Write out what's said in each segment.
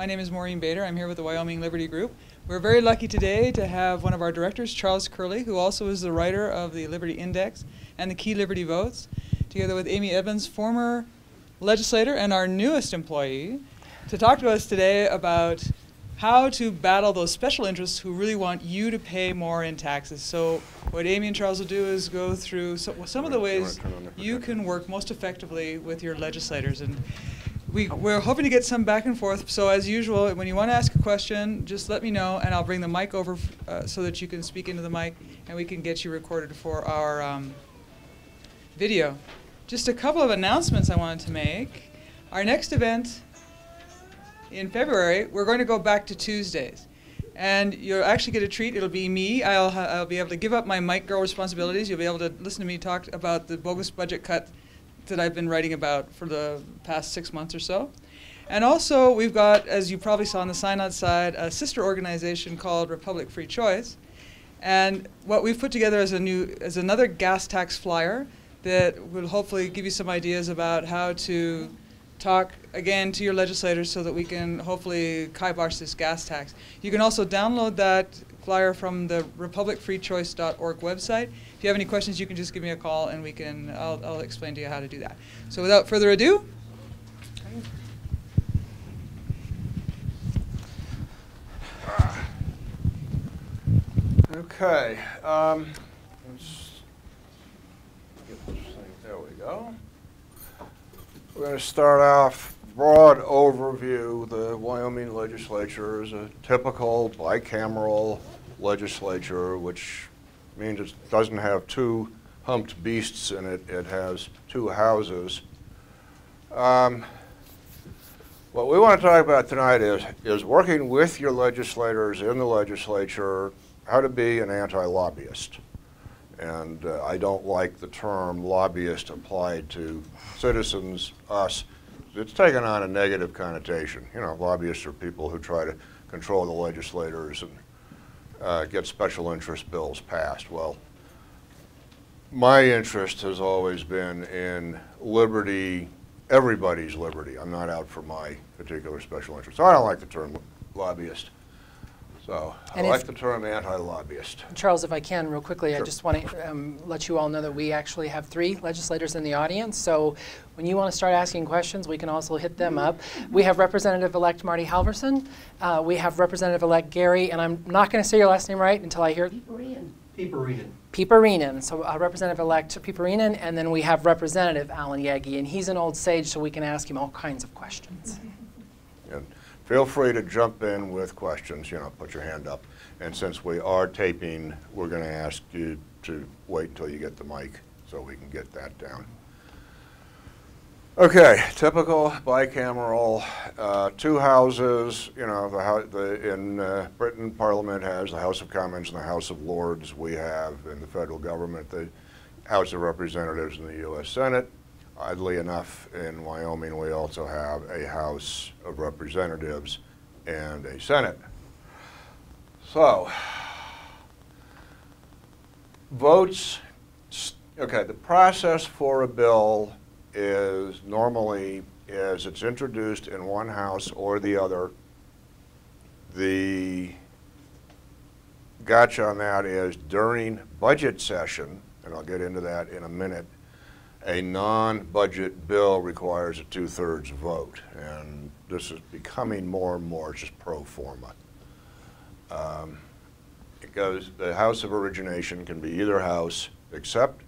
My name is Maureen Bader. I'm here with the Wyoming Liberty Group. We're very lucky today to have one of our directors, Charles Curley, who also is the writer of the Liberty Index and the Key Liberty Votes, together with Amy Edmonds, former legislator and our newest employee, to talk to us today about how to battle those special interests who really want you to pay more in taxes. So what Amy and Charles will do is go through so, some of the ways you can work most effectively with your legislators. And we, we're hoping to get some back and forth. So as usual, when you want to ask a question, just let me know, and I'll bring the mic over uh, so that you can speak into the mic, and we can get you recorded for our um, video. Just a couple of announcements I wanted to make. Our next event in February, we're going to go back to Tuesdays. And you'll actually get a treat. It'll be me. I'll, I'll be able to give up my mic girl responsibilities. You'll be able to listen to me talk about the bogus budget cut that I've been writing about for the past six months or so. And also, we've got, as you probably saw on the sign outside, a sister organization called Republic Free Choice. And what we've put together is a new, is another gas tax flyer that will hopefully give you some ideas about how to talk again to your legislators so that we can hopefully kibosh this gas tax. You can also download that flyer from the republicfreechoice.org website. If you have any questions, you can just give me a call and we can, I'll, I'll explain to you how to do that. So without further ado, Okay. Um. There we go. We're going to start off broad overview. The Wyoming legislature is a typical bicameral legislature, which means it doesn't have two humped beasts in it. It has two houses. Um, what we want to talk about tonight is, is working with your legislators in the legislature, how to be an anti-lobbyist. And uh, I don't like the term lobbyist applied to citizens, us. It's taken on a negative connotation. You know, lobbyists are people who try to control the legislators and uh, get special interest bills passed. Well, my interest has always been in liberty, everybody's liberty. I'm not out for my particular special interest. I don't like the term lobbyist. So I And like the term anti-lobbyist. Charles, if I can, real quickly, I just want to um, let you all know that we actually have three legislators in the audience. So when you want to start asking questions, we can also hit them up. We have Representative-elect Marti Halverson. Uh, we have Representative-elect Gary, and I'm not going to say your last name right until I hear Peeperino. Piiparinen. So uh, Representative-elect Piiparinen, and then we have Representative Allen Jaggi, and he's an old sage, so we can ask him all kinds of questions. And feel free to jump in with questions, you know, put your hand up. And since we are taping, we're going to ask you to wait until you get the mic so we can get that down. Okay, typical bicameral, uh, two houses, you know, the, the, in uh, Britain, Parliament has the House of Commons and the House of Lords. We have in the federal government the House of Representatives and the U.S. Senate. Oddly enough, in Wyoming, we also have a House of Representatives and a Senate. So, votes, okay, the process for a bill is normally, as it's introduced in one house or the other. The gotcha on that is during budget session, and I'll get into that in a minute, a non-budget bill requires a two-thirds vote, and this is becoming more and more just pro forma. Um, It goes, the house of origination can be either house, except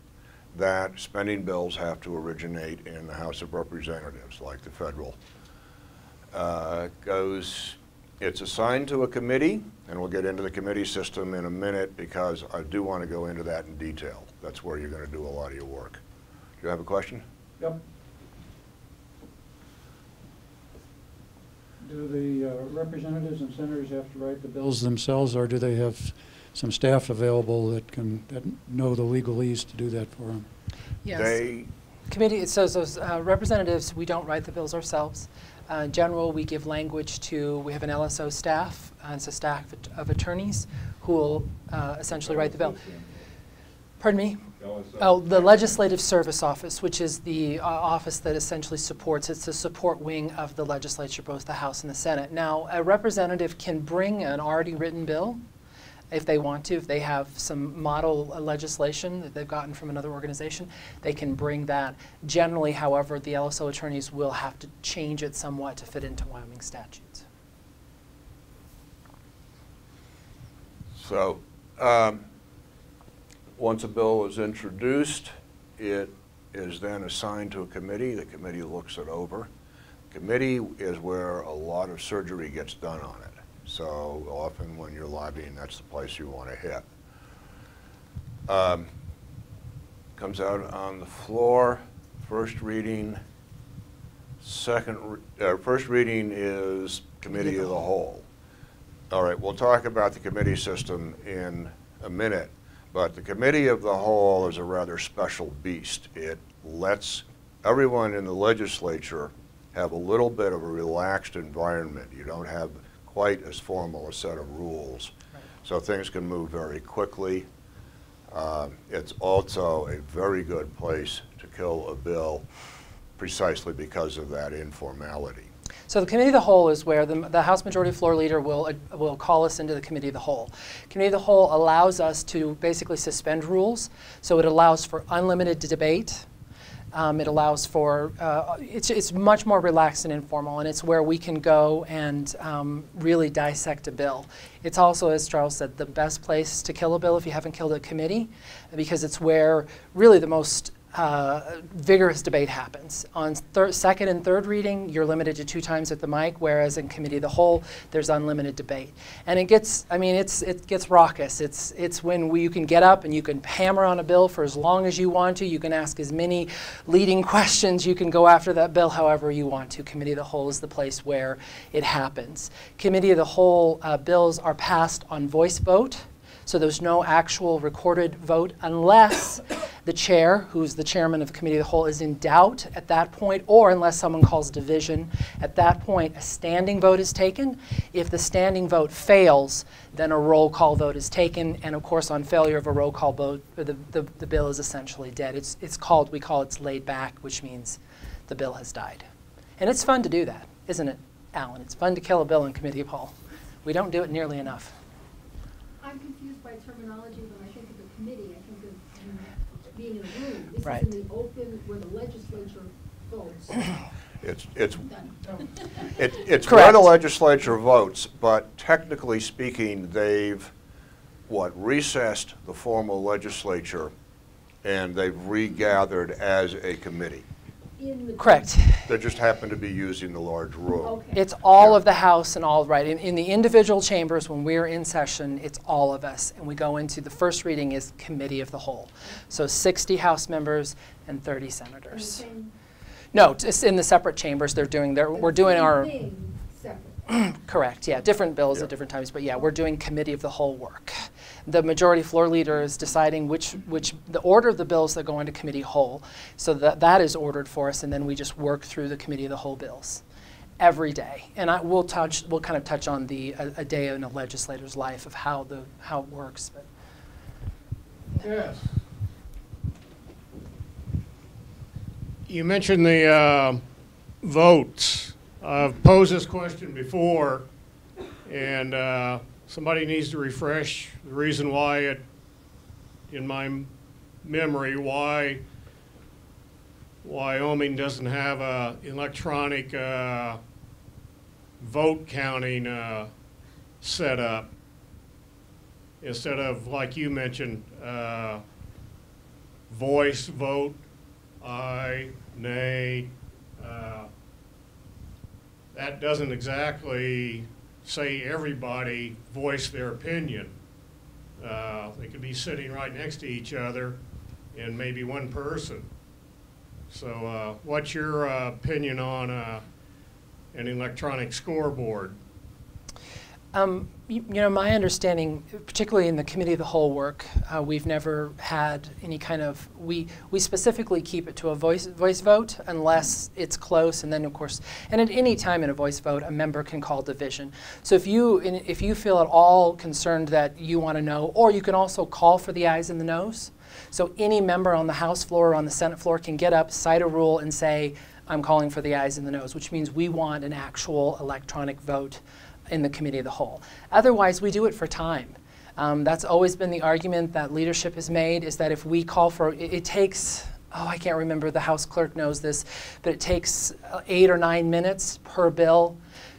that spending bills have to originate in the House of Representatives, like the federal. Uh, Goes, it's assigned to a committee, and we'll get into the committee system in a minute, because I do want to go into that in detail. That's where you're going to do a lot of your work. Do you have a question? Yep. Do the uh, representatives and senators have to write the bills themselves, or do they have some staff available that can, that know the legalese to do that for them? Yes. They, Committee, it says those uh, representatives, we don't write the bills ourselves. Uh, In general, we give language to, we have an LSO staff, uh, it's a staff of attorneys who will uh, essentially write the bill. Pardon me? Oh, the Legislative Service Office, which is the uh, office that essentially supports, it's the support wing of the legislature, both the House and the Senate. Now, a representative can bring an already written bill if they want to, if they have some model legislation that they've gotten from another organization, they can bring that. Generally, however, the LSO attorneys will have to change it somewhat to fit into Wyoming statutes. So, um, once a bill is introduced, it is then assigned to a committee. The committee looks it over. Committee is where a lot of surgery gets done on it. So often when you're lobbying, that's the place you want to hit. Um, Comes out on the floor, first reading, second, re- uh, first reading is committee of the whole. All right, we'll talk about the committee system in a minute, but the committee of the whole is a rather special beast. It lets everyone in the legislature have a little bit of a relaxed environment. You don't have quite as formal a set of rules, so things can move very quickly. Uh, It's also a very good place to kill a bill precisely because of that informality. So the committee of the whole is where the, the House Majority Floor Leader will, uh, will call us into the committee of the whole. Committee of the whole allows us to basically suspend rules, so it allows for unlimited debate. Um, it allows for, uh, it's, it's much more relaxed and informal, and it's where we can go and um, really dissect a bill. It's also, as Charles said, the best place to kill a bill if you haven't killed a committee, because it's where really the most uh, vigorous debate happens. On second and third reading, you're limited to two times at the mic, whereas in committee of the whole, there's unlimited debate. And it gets, I mean, it's, it gets raucous. It's, it's when we, you can get up and you can hammer on a bill for as long as you want to. You can ask as many leading questions. You can go after that bill however you want to. Committee of the whole is the place where it happens. Committee of the whole uh, bills are passed on voice vote. So there's no actual recorded vote unless the chair, who's the chairman of the committee of the whole, is in doubt at that point, or unless someone calls division. At that point, a standing vote is taken. If the standing vote fails, then a roll call vote is taken. And of course, on failure of a roll call vote, the, the, the bill is essentially dead. It's, it's called, we call it's laid back, which means the bill has died. And it's fun to do that, isn't it, Allen? It's fun to kill a bill in committee of whole. We don't do it nearly enough. I'm confused by terminology when I think of the committee, I think of um, being in a room. This Right. is in the open where the legislature votes. It's, it's, it- it's where the legislature votes, but technically speaking, they've, what, recessed the formal legislature, and they've regathered as a committee. In the. Correct. They just happen to be using the large room. Okay. It's all Yeah. of the House and all, right, in, in the individual chambers, when we're in session, it's all of us. And we go into, the first reading is committee of the whole. So 60 House members and 30 senators. same- No, it's in the separate chambers, they're doing, their. the we're doing our, thing Separate. correct, yeah, different bills Yeah. at different times, but yeah, we're doing committee of the whole work. The majority floor leader is deciding which, which, the order of the bills that go into committee whole. So that, that is ordered for us, and then we just work through the committee of the whole bills every day. And I, we'll touch, we'll kind of touch on the, a, a day in a legislator's life of how the, how it works, but. Yes. You mentioned the uh, votes. I've posed this question before, and uh, somebody needs to refresh the reason why it, in my memory, why Wyoming doesn't have a electronic uh, vote counting uh, setup instead of, like you mentioned, uh, voice vote, aye, nay. uh, That doesn't exactly say everybody voice their opinion. Uh, They could be sitting right next to each other and maybe one person. So uh, what's your uh, opinion on uh, an electronic scoreboard? Um, you, know, my understanding, particularly in the committee of the whole work, uh, we've never had any kind of we we specifically keep it to a voice voice vote unless it's close, and then of course, and at any time in a voice vote, a member can call division. So if you in, if you feel at all concerned that you want to know, or you can also call for the ayes and the noes. So any member on the House floor or on the Senate floor can get up, cite a rule, and say, "I'm calling for the ayes and the noes," which means we want an actual electronic vote in the committee of the whole. Otherwise, we do it for time. Um, that's always been the argument that leadership has made is that if we call for, it, it takes, oh, I can't remember, the House clerk knows this, but it takes uh, eight or nine minutes per bill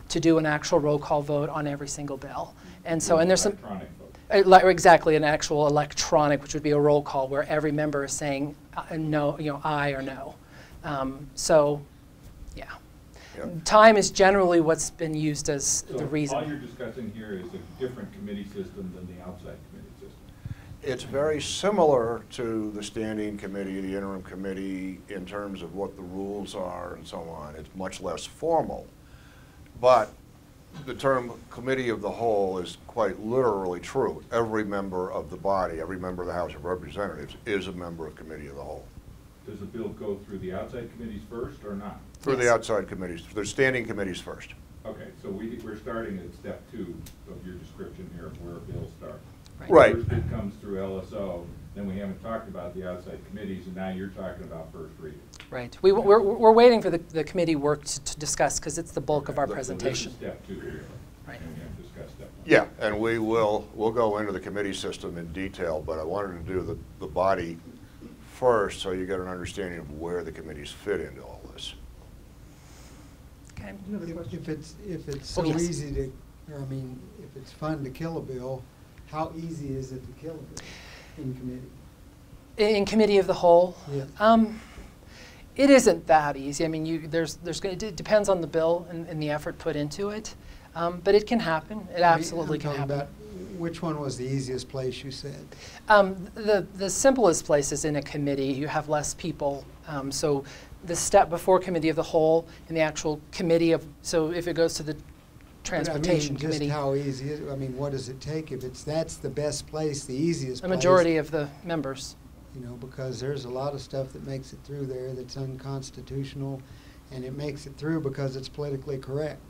to do an actual roll call vote on every single bill. And so, and there's some. Electronic vote. Li- Exactly, an actual electronic, which would be a roll call where every member is saying uh, no, you know, aye or no. Um, so, yeah. Yep. Time is generally what's been used as So the reason. all you're discussing here is a different committee system than the outside committee system. It's very similar to the standing committee, the interim committee, in terms of what the rules are and so on. It's much less formal. But the term committee of the whole is quite literally true. Every member of the body, every member of the House of Representatives is a member of committee of the whole. Does the bill go through the outside committees first or not? Through the outside committees, the standing committees first. Okay, so we, we're starting at step two of your description here of where bills start. Right. First it comes through LSO, then we haven't talked about the outside committees, and now you're talking about first reading. Right. We, we're, we're waiting for the, the committee work to, to discuss, because it's the bulk of our So this is presentation. step two here. Right. And we haven't discussed step. Yeah, and we will, we'll go into the committee system in detail, but I wanted to do the, the body first, so you get an understanding of where the committees fit into all this. Okay. If if it's, if it's Oh, so yes. easy to, or I mean, if it's fun to kill a bill, how easy is it to kill a bill in committee? In committee of the whole? Yeah. Um, it isn't that easy. I mean, you, there's, there's, gonna- it depends on the bill and, and the effort put into it. Um, but it can happen. It absolutely I'm can talking happen. about Which one was the easiest place you said? Um, the, the simplest place is in a committee. You have less people. Um, so the step before committee of the whole and the actual committee of, so if it goes to the transportation I mean, committee, just how easy, is- I mean, what does it take? If it's, that's the best place, the easiest the place. majority of the members. You know, because there's a lot of stuff that makes it through there that's unconstitutional, and it makes it through because it's politically correct.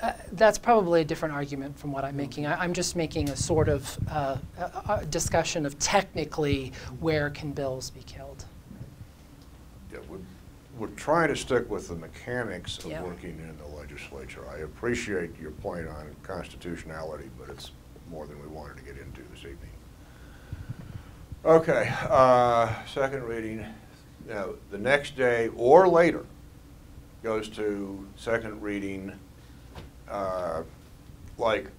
Uh, That's probably a different argument from what I'm making. I- I'm just making a sort of uh, a- a discussion of technically where can bills be killed. We're trying to stick with the mechanics of Yeah. working in the legislature. I appreciate your point on constitutionality, but it's more than we wanted to get into this evening. Okay, uh, second reading, now, the next day or later goes to second reading, uh, like,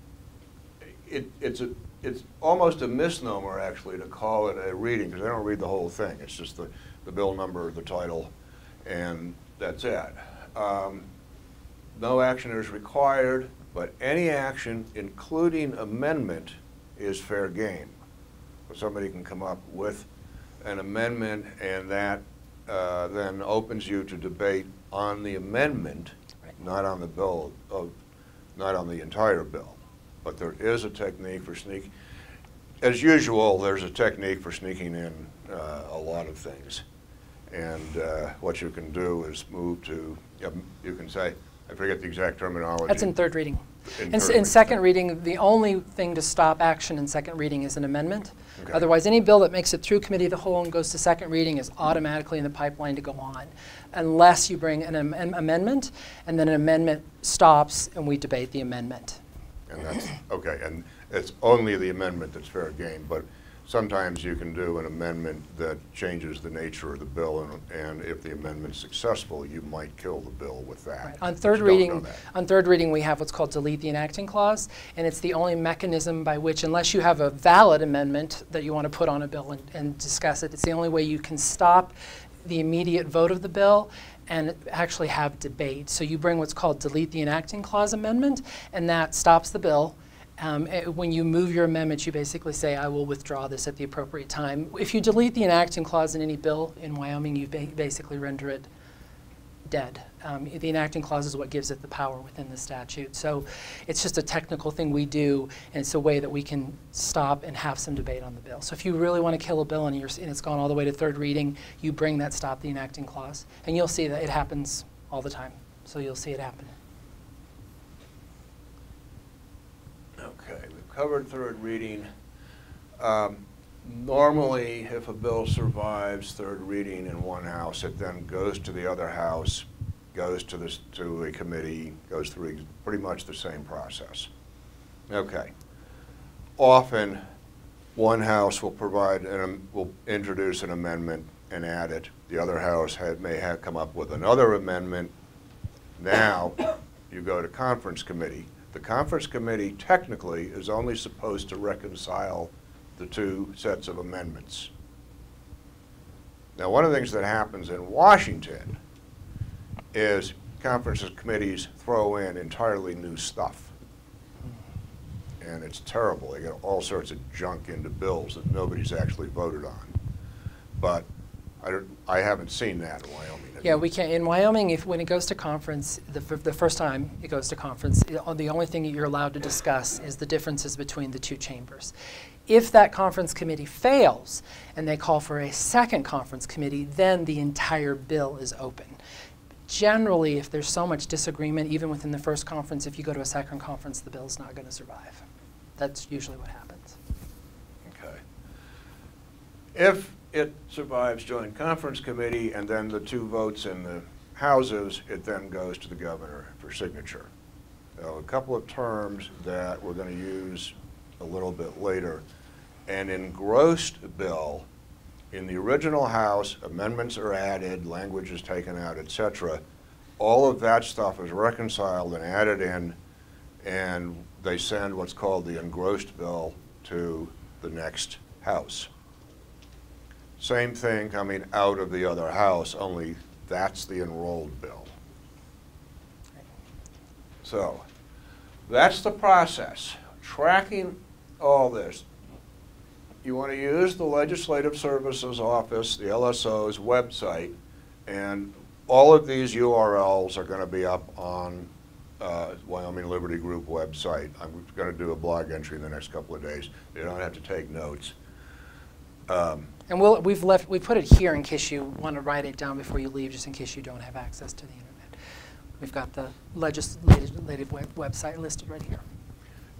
it, it's a, it's almost a misnomer, actually, to call it a reading, because they don't read the whole thing. It's just the, the bill number, the title, and that's it. Um, No action is required, but any action, including amendment, is fair game. So Somebody can come up with an amendment, and that uh, then opens you to debate on the amendment, Right. not on the bill, of, not on the entire bill. But there is a technique for sneak, as usual, there's a technique for sneaking in uh, a lot of things. And uh, what you can do is move to, you can say, I forget the exact terminology. That's in third reading. In In, s- in second reading, the only thing to stop action in second reading is an amendment. Okay. Otherwise, any bill that makes it through committee of the whole and goes to second reading is automatically in the pipeline to go on, unless you bring an am- an amendment, and then an amendment stops and we debate the amendment. And that's, okay, and it's only the amendment that's fair game, but sometimes you can do an amendment that changes the nature of the bill, and, and if the amendment's successful, you might kill the bill with that. Right. On third you don't know reading, on third reading, we have what's called delete the enacting clause, and it's the only mechanism by which, unless you have a valid amendment that you want to put on a bill and, and discuss it, it's the only way you can stop the immediate vote of the bill and actually have debate. So you bring what's called delete the enacting clause amendment, and that stops the bill. Um, eh, when you move your amendment, you basically say, I will withdraw this at the appropriate time. If you delete the enacting clause in any bill in Wyoming, you ba- basically render it dead. Um, the enacting clause is what gives it the power within the statute. So it's just a technical thing we do, and it's a way that we can stop and have some debate on the bill. So if you really want to kill a bill and, and it's gone all the way to third reading, you bring that stop the enacting clause. And you'll see that it happens all the time. So you'll see it happen. Okay, we've covered third reading. Um, Normally, if a bill survives third reading in one house, it then goes to the other house, goes to this, to a committee, goes through pretty much the same process. Okay. Often, one house will provide, an am- will introduce an amendment and add it. The other house had, may have come up with another amendment. Now, you go to conference committee. The conference committee technically is only supposed to reconcile the two sets of amendments. Now, one of the things that happens in Washington is conferences committees throw in entirely new stuff. And it's terrible. They get all sorts of junk into bills that nobody's actually voted on. But I, don't- I haven't seen that in Wyoming. Yeah, we can, in Wyoming, if, when it goes to conference, the, f- the first time it goes to conference, i- uh, the only thing that you're allowed to discuss is the differences between the two chambers. If that conference committee fails and they call for a second conference committee, then the entire bill is open. Generally, if there's so much disagreement, even within the first conference, if you go to a second conference, the bill's not gonna survive. That's usually what happens. Okay. If it survives joint conference committee and then the two votes in the houses, it then goes to the governor for signature. Now, a couple of terms that we're going to use a little bit later. An engrossed bill, in the original House, amendments are added, language is taken out, etc. All of that stuff is reconciled and added in, and they send what's called the engrossed bill to the next House. Same thing coming out of the other House, only that's the enrolled bill. So, that's the process. Tracking all this. You want to use the Legislative Services Office, the LSO's website, and all of these URLs are going to be up on uh, Wyoming Liberty Group website. I'm going to do a blog entry in the next couple of days. You don't have to take notes. Um, And we'll, we've left, we put it here in case you want to write it down before you leave, just in case you don't have access to the internet. We've got the legislative web- website listed right here.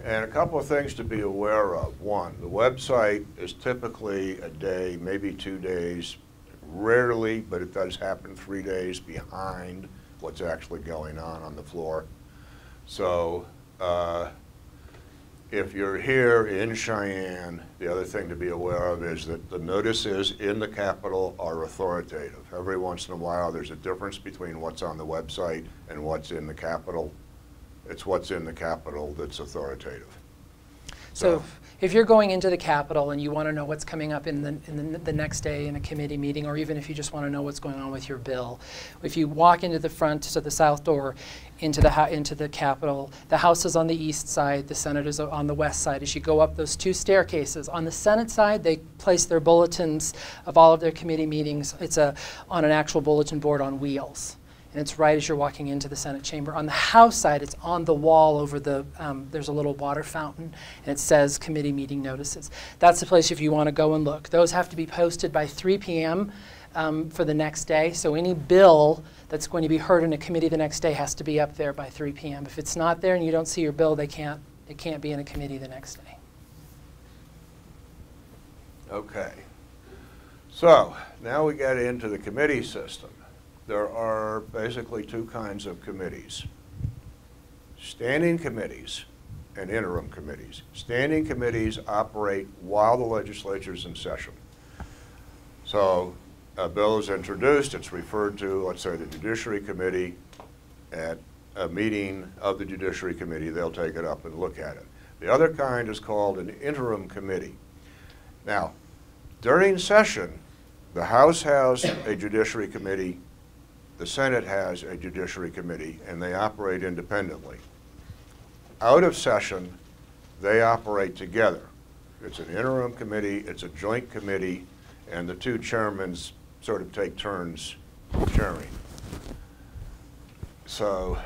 And a couple of things to be aware of. One, the website is typically a day, maybe two days, rarely, but it does happen, three days behind what's actually going on on the floor. So uh, if you're here in Cheyenne, the other thing to be aware of is that the notices in the Capitol are authoritative. Every once in a while, there's a difference between what's on the website and what's in the Capitol. It's what's in the Capitol that's authoritative. So if you're going into the Capitol and you want to know what's coming up in the, in the, the next day in a committee meeting, or even if you just want to know what's going on with your bill, if you walk into the front, to the south door, into the, into the Capitol, the House is on the east side, the Senate is on the west side. As you go up those two staircases, on the Senate side, they place their bulletins of all of their committee meetings. It's a, on an actual bulletin board on wheels and it's right as you're walking into the Senate chamber. On the House side, it's on the wall over the, um, there's a little water fountain, and it says committee meeting notices. That's the place if you want to go and look. Those have to be posted by 3 p.m. Um, for the next day, so any bill that's going to be heard in a committee the next day has to be up there by 3 p.m. If it's not there and you don't see your bill, they can't, it can't be in a committee the next day. Okay. So now we get into the committee system. There are basically two kinds of committees. Standing committees and interim committees. Standing committees operate while the legislature is in session. So a bill is introduced, it's referred to, let's say, the Judiciary Committee. At a meeting of the Judiciary Committee, they'll take it up and look at it. The other kind is called an interim committee. Now, during session, the House has a Judiciary Committee, the Senate has a Judiciary Committee, and they operate independently. Out of session, they operate together. It's an interim committee, it's a joint committee, and the two chairmans sort of take turns chairing. So,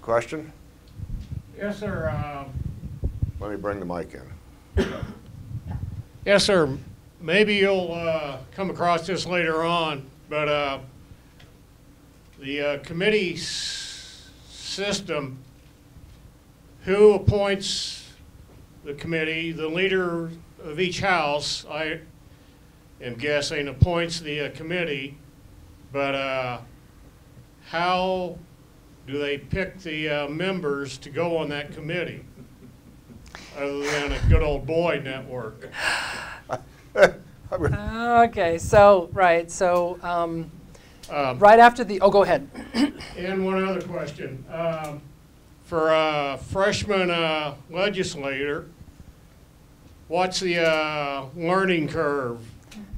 question? Yes, sir. Um, Let me bring the mic in. Yes, sir. Maybe you'll uh, come across this later on, but uh, the uh, committee s- system, who appoints the committee, the leader of each house, I am guessing, appoints the uh, committee, but uh, how do they pick the uh, members to go on that committee? Other than a good old boy network. Okay, so, right, so, um, Um, right after the, oh, go ahead. And one other question. Um, For a freshman uh, legislator, what's the uh, learning curve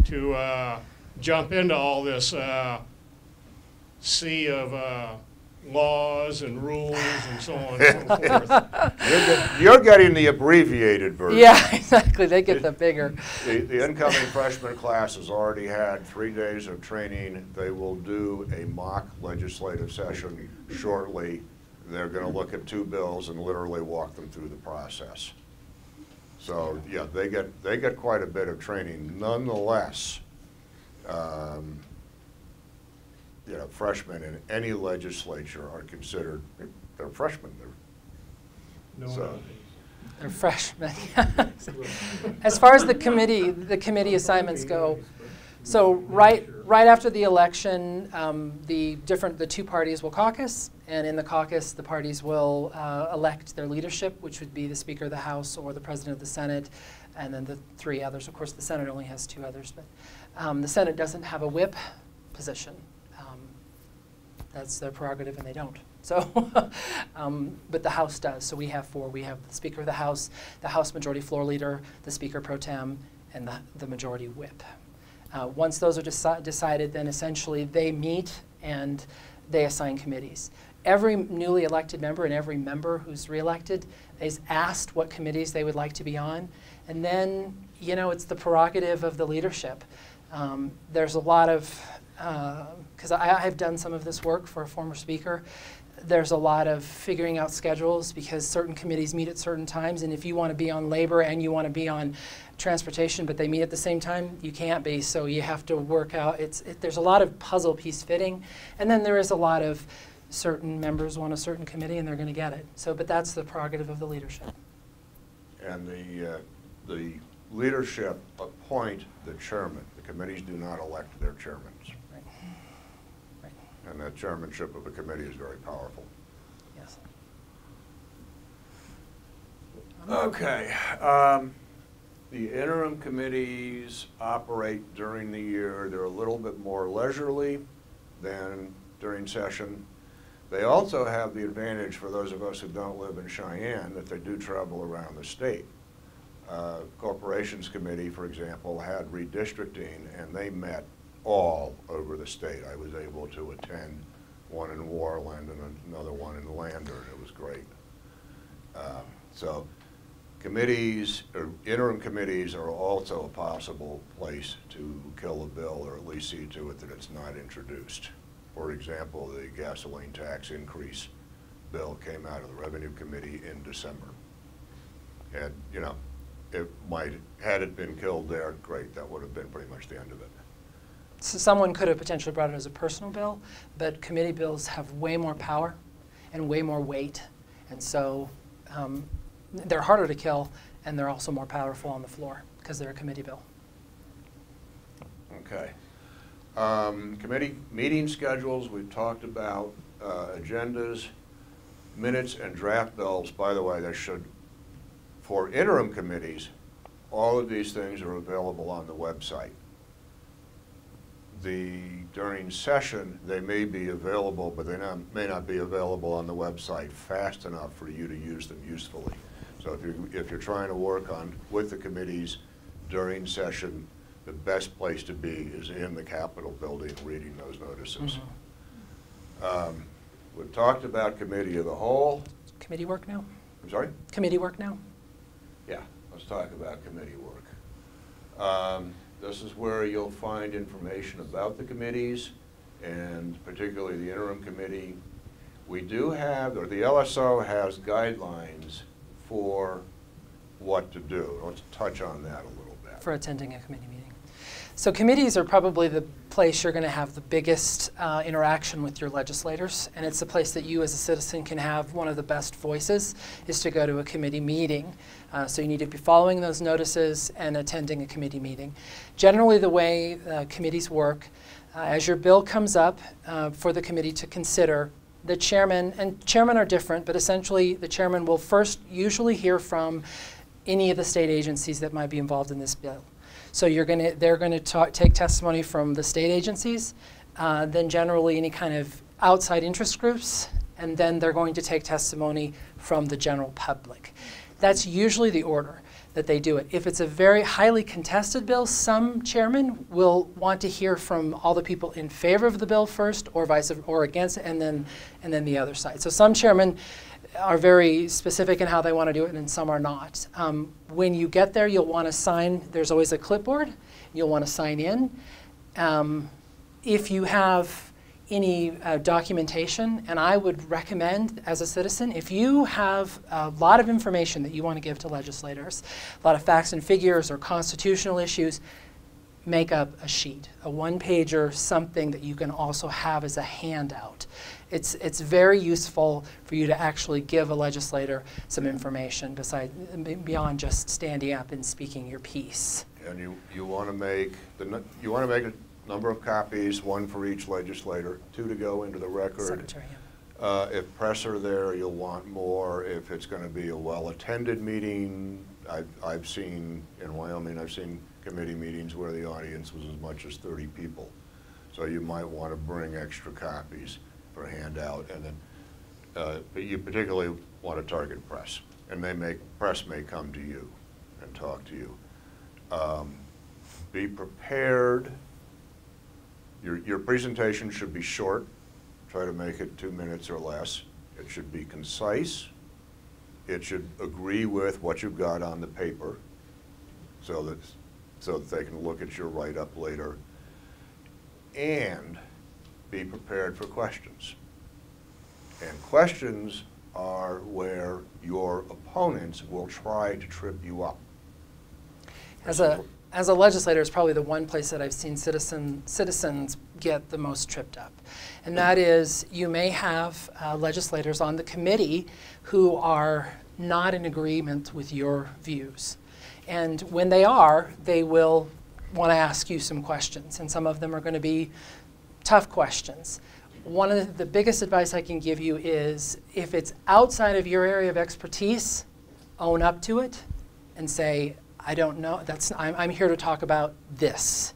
to uh, jump into all this uh, sea of uh, laws and rules and so on and so forth? You're get- You're getting the abbreviated version. Yeah, exactly, they get the bigger. The, the incoming freshman class has already had three days of training. They will do a mock legislative session shortly. They're gonna look at two bills and literally walk them through the process. So, yeah, they get, they get quite a bit of training. Nonetheless, um, you know, freshmen in any legislature are considered, they're freshmen, they're No, So- They're freshmen. As far as the committee, the committee assignments go, so right, right after the election, um, the different, the two parties will caucus, and in the caucus, the parties will uh, elect their leadership, which would be the Speaker of the House or the President of the Senate, and then the three others. Of course, the Senate only has two others, but um, the Senate doesn't have a whip position. Um, that's their prerogative, and they don't. So, um, but the House does. So we have four. We have the Speaker of the House, the House Majority Floor Leader, the Speaker Pro Tem, and the, the Majority Whip. Uh, once those are deci- decided, then essentially they meet and they assign committees. Every newly elected member and every member who's reelected is asked what committees they would like to be on, and then you know it's the prerogative of the leadership. Um, there's a lot of because I, I have done some of this work for a former speaker. There's a lot of figuring out schedules because certain committees meet at certain times, and if you want to be on labor and you want to be on transportation, but they meet at the same time, you can't be. So you have to work out. It's it, there's a lot of puzzle piece fitting, and then there is a lot of certain members want a certain committee and they're going to get it. So, but that's the prerogative of the leadership. And the, uh, the leadership appoint the chairman. The committees do not elect their chairmans. Right. Right. And that chairmanship of a committee is very powerful. Yes. Okay. um, The interim committees operate during the year. They're a little bit more leisurely than during session. They also have the advantage, for those of us who don't live in Cheyenne, that they do travel around the state. Uh, Corporations Committee, for example, had redistricting, and they met all over the state. I was able to attend one in Worland and another one in Lander, and it was great. Um, So committees, or interim committees are also a possible place to kill a bill, or at least see to it that it's not introduced. For example, the gasoline tax increase bill came out of the Revenue Committee in December. And, you know, it might, had it been killed there, great, that would have been pretty much the end of it. So someone could have potentially brought it as a personal bill, but committee bills have way more power and way more weight, and so um, they're harder to kill, and they're also more powerful on the floor because they're a committee bill. Okay. Um, Committee meeting schedules, we've talked about, uh, agendas, minutes, and draft bills. By the way, they should, for interim committees, all of these things are available on the website. The, during session, they may be available, but they not, may not be available on the website fast enough for you to use them usefully. So if you're, if you're trying to work on, with the committees during session, the best place to be is in the Capitol building, reading those notices. Um, We've talked about committee of the whole, Committee work now? I'm sorry? Committee work now? Yeah, let's talk about committee work. Um, This is where you'll find information about the committees, and particularly the interim committee. we do have, or the LSO has guidelines for what to do. Let's touch on that a little bit. for attending a committee meeting. So committees are probably the place you're going to have the biggest uh, interaction with your legislators, and it's the place that you as a citizen can have one of the best voices, is to go to a committee meeting. Uh, So you need to be following those notices and attending a committee meeting. Generally, the way uh, committees work, uh, as your bill comes up uh, for the committee to consider, the chairman, and chairmen are different, but essentially the chairman will first usually hear from any of the state agencies that might be involved in this bill. So you're going to, they're going to take testimony from the state agencies, uh, then generally any kind of outside interest groups, and then they're going to take testimony from the general public. That's usually the order that they do it. If it's a very highly contested bill, some chairmen will want to hear from all the people in favor of the bill first, or vice or against, it, and then and then the other side. So some chairmen are very specific in how they want to do it, and some are not. Um, when you get there, you'll want to sign. There's always a clipboard. You'll want to sign in. Um, if you have any uh, documentation, and I would recommend as a citizen, if you have a lot of information that you want to give to legislators, a lot of facts and figures or constitutional issues, make up a sheet, a one pager, something that you can also have as a handout. It's, it's very useful for you to actually give a legislator some information beside, beyond just standing up and speaking your piece. And you, you want to make, the you want to make a number of copies, one for each legislator, two to go into the record. Secretary. Uh, If press are there, you'll want more. If it's going to be a well-attended meeting, I've, I've seen, in Wyoming, I've seen committee meetings where the audience was as much as 30 people. So you might want to bring extra copies for handout, and then, uh, you particularly want to target press. And they may, press may come to you and talk to you. Um, Be prepared. Your, your presentation should be short. Try to make it two minutes or less. It should be concise. It should agree with what you've got on the paper so that, so that they can look at your write-up later. And be prepared for questions. And questions are where your opponents will try to trip you up. As a, as a legislator, it's probably the one place that I've seen citizen, citizens get the most tripped up. And that is, you may have uh, legislators on the committee who are not in agreement with your views. And when they are, they will want to ask you some questions, and some of them are going to be tough questions. One of the biggest advice I can give you is if it's outside of your area of expertise, own up to it and say, I don't know, that's, I'm, I'm here to talk about this.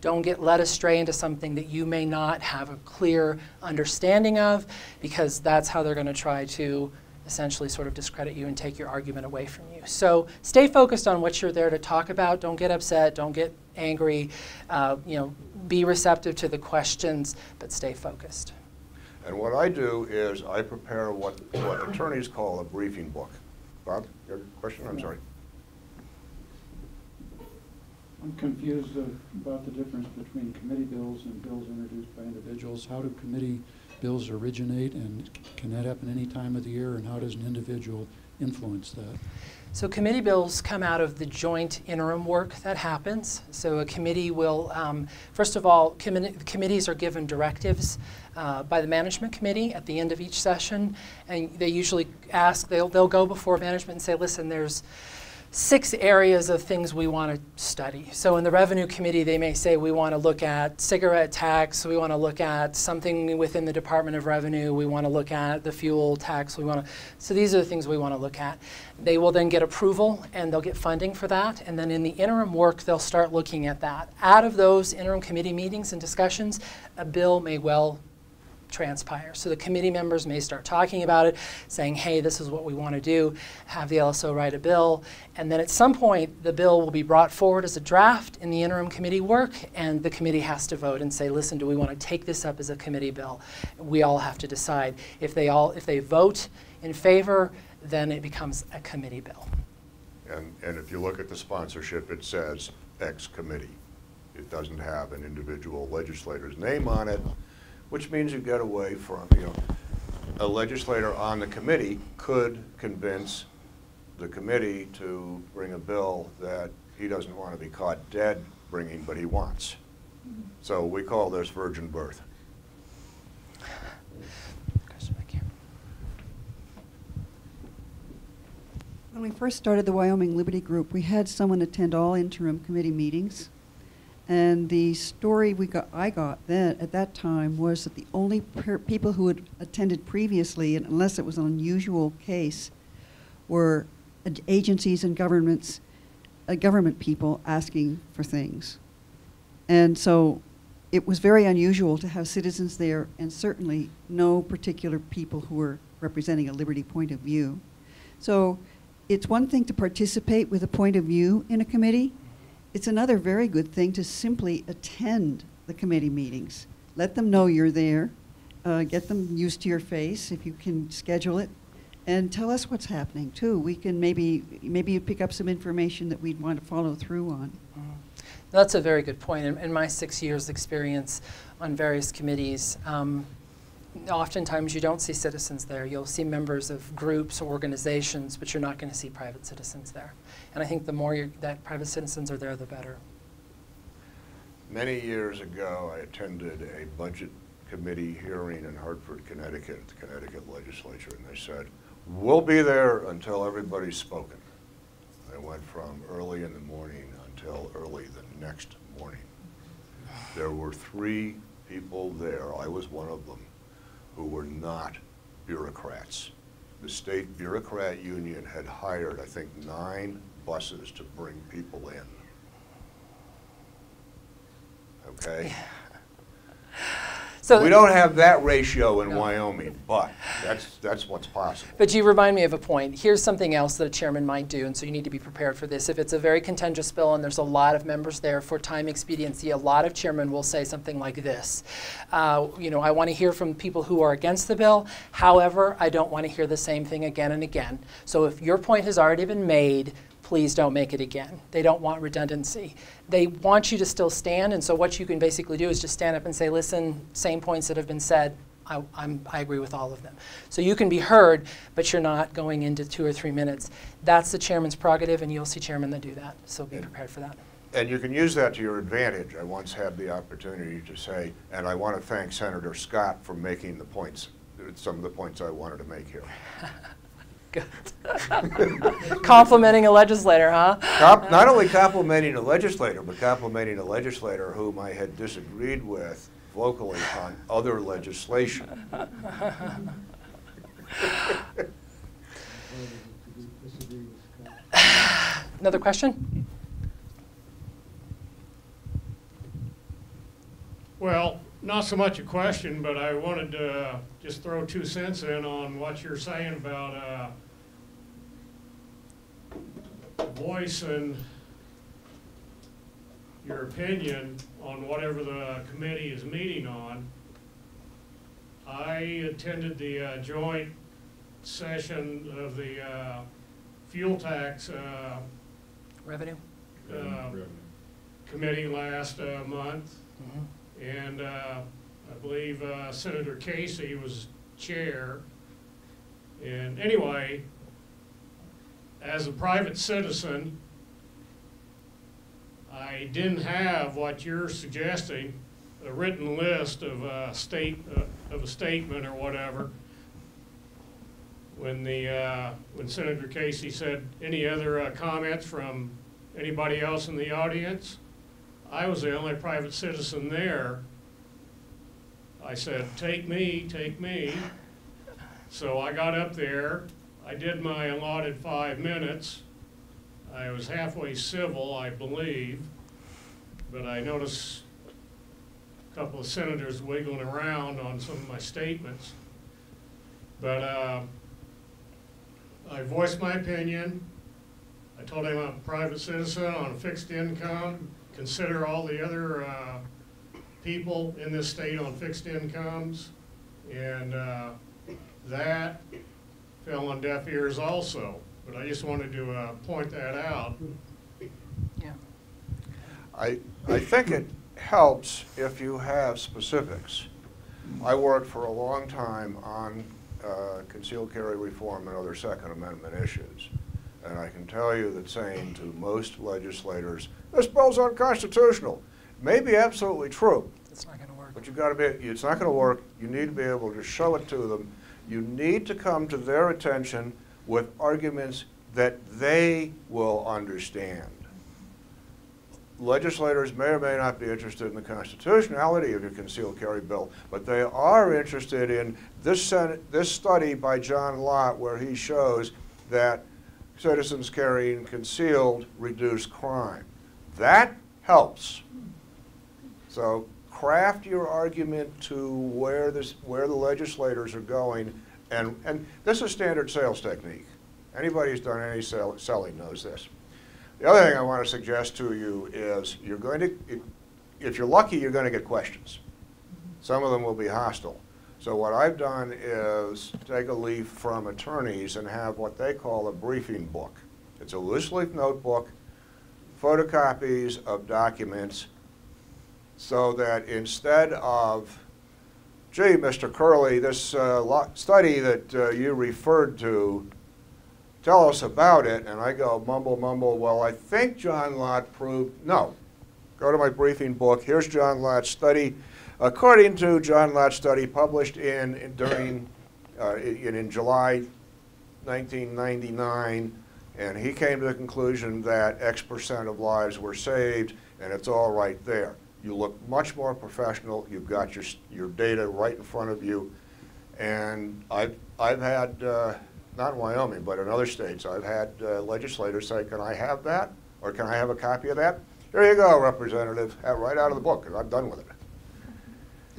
Don't get led astray into something that you may not have a clear understanding of, because that's how they're going to try to essentially sort of discredit you and take your argument away from you. So stay focused on what you're there to talk about. Don't get upset. Don't get angry. Uh, you know, be receptive to the questions, but stay focused. And what I do is I prepare what, what attorneys call a briefing book. Bob, your question? I'm sorry. I'm confused about the difference between committee bills and bills introduced by individuals. How do committee bills originate, and can that happen any time of the year, and how does an individual influence that? So committee bills come out of the joint interim work that happens. So a committee will, um, first of all, commi- committees are given directives uh, by the management committee at the end of each session, and they usually ask, they'll, they'll go before management and say, listen, there's six areas of things we want to study. So in the revenue committee, they may say we want to look at cigarette tax, we want to look at something within the Department of Revenue, we want to look at the fuel tax, we want to. So these are the things we want to look at. They will then get approval and they'll get funding for that, and then in the interim work, they'll start looking at that. Out of those interim committee meetings and discussions, a bill may well transpire. So the committee members may start talking about it, saying, hey, this is what we want to do, have the LSO write a bill, and then at some point, the bill will be brought forward as a draft in the interim committee work, and the committee has to vote and say, listen, do we want to take this up as a committee bill? We all have to decide. If they all, if they vote in favor, then it becomes a committee bill. And, and if you look at the sponsorship, it says X committee. It doesn't have an individual legislator's name on it, which means you get away from, you know, a legislator on the committee could convince the committee to bring a bill that he doesn't want to be caught dead bringing, but he wants. So we call this virgin birth. When we first started the Wyoming Liberty Group, we had someone attend all interim committee meetings. And the story we got, I got then, at that time, was that the only people who had attended previously, and unless it was an unusual case, were agencies and governments, uh, government people asking for things. And so it was very unusual to have citizens there, and certainly no particular people who were representing a liberty point of view. So it's one thing to participate with a point of view in a committee. It's another very good thing to simply attend the committee meetings. Let them know you're there. Uh, get them used to your face if you can schedule it, and tell us what's happening too. We can maybe maybe you pick up some information that we'd want to follow through on. That's a very good point. In, in my six years' experience on various committees, um, oftentimes you don't see citizens there. You'll see members of groups or organizations, but you're not going to see private citizens there. And I think the more that private citizens are there, the better. Many years ago, I attended a budget committee hearing in Hartford, Connecticut, at the Connecticut legislature, and they said, "We'll be there until everybody's spoken." I went from early in the morning until early the next morning. There were three people there, I was one of them, who were not bureaucrats. The state bureaucrat union had hired, I think, nine buses to bring people in. Okay? So We don't have that ratio in No. Wyoming, but that's, that's what's possible. But you remind me of a point. Here's something else that a chairman might do, and so you need to be prepared for this. If it's a very contentious bill and there's a lot of members there for time expediency, a lot of chairmen will say something like this. Uh, you know, I want to hear from people who are against the bill. However, I don't want to hear the same thing again and again. So if your point has already been made, please don't make it again. They don't want redundancy. They want you to still stand, and so what you can basically do is just stand up and say, listen, same points that have been said, I, I'm, I agree with all of them. So you can be heard, but you're not going into two or three minutes. That's the chairman's prerogative, and you'll see chairmen that do that. So be prepared for that. And you can use that to your advantage. I once had the opportunity to say, and I want to thank Senator Scott for making the points, some of the points I wanted to make here. Good. Complimenting a legislator, huh? Com- Not only complimenting a legislator, but complimenting a legislator whom I had disagreed with vocally on other legislation. Disagree with Scott. Another question? Well, not so much a question, but I wanted to uh, just throw two cents in on what you're saying about uh, voicing your opinion on whatever the committee is meeting on. I attended the uh, joint session of the uh, fuel tax uh, Revenue? uh, Revenue. committee last uh, month. Mhm. And uh, I believe uh, Senator Casey was chair. And anyway, as a private citizen, I didn't have what you're suggesting, a written list of a state, uh, of a statement or whatever. When the, uh, when Senator Casey said, any other uh, comments from anybody else in the audience? I was the only private citizen there. I said, take me, take me. So I got up there, I did my allotted five minutes. I was halfway civil, I believe, but I noticed a couple of senators wiggling around on some of my statements. But, uh, I voiced my opinion. I told him I'm a private citizen on a fixed income, consider all the other uh, people in this state on fixed incomes. And uh, that fell on deaf ears also. But I just wanted to uh, point that out. Yeah. I, I think it helps if you have specifics. I worked for a long time on uh, concealed carry reform and other Second Amendment issues. And I can tell you that saying to most legislators, this bill's unconstitutional, may be absolutely true. It's not going to work. But you've got to be, it's not going to work. You need to be able to show it to them. You need to come to their attention with arguments that they will understand. Legislators may or may not be interested in the constitutionality of your concealed carry bill, but they are interested in this, Senate, this study by John Lott where he shows that citizens carrying concealed reduce crime. That helps. So craft your argument to where this, where the legislators are going, and, and this is standard sales technique. Anybody who's done any sell, selling knows this. The other thing I want to suggest to you is you're going to, if you're lucky, you're going to get questions. Some of them will be hostile. So what I've done is take a leaf from attorneys and have what they call a briefing book. It's a loose leaf notebook, photocopies of documents, so that instead of, gee, Mr. Curley, this uh, study that uh, you referred to, tell us about it, and I go mumble, mumble, well, I think John Lott proved, no. Go to my briefing book, here's John Lott's study. According to John Lott's study published in, in during, uh, in, in July 1999, and he came to the conclusion that X percent of lives were saved, and it's all right there. You look much more professional. You've got your, your data right in front of you. And I've, I've had, uh, not in Wyoming, but in other states, I've had uh, legislators say, can I have that? Or can I have a copy of that? Here you go, Representative, right out of the book, and I'm done with it.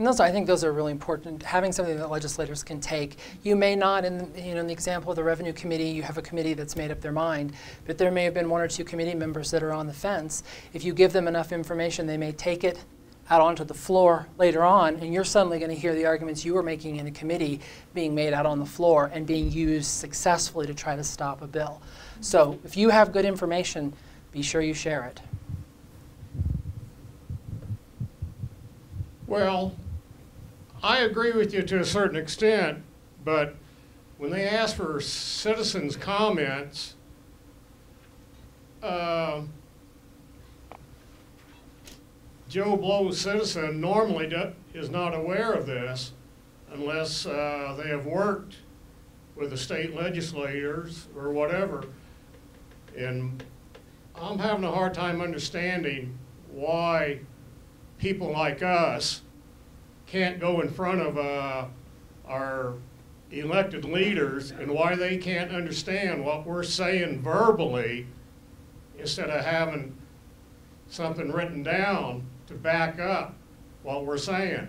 And those, I think those are really important. Having something that legislators can take. You may not, in the, you know, in the example of the Revenue Committee, you have a committee that's made up their mind, but there may have been one or two committee members that are on the fence. If you give them enough information, they may take it out onto the floor later on, and you're suddenly going to hear the arguments you were making in the committee being made out on the floor and being used successfully to try to stop a bill. So if you have good information, be sure you share it. Well, I agree with you to a certain extent, but when they ask for citizens' comments, uh, Joe Blow citizen normally do, is not aware of this unless uh, they have worked with the state legislators or whatever. And I'm having a hard time understanding why people like us can't go in front of uh, our elected leaders and why they can't understand what we're saying verbally instead of having something written down to back up what we're saying.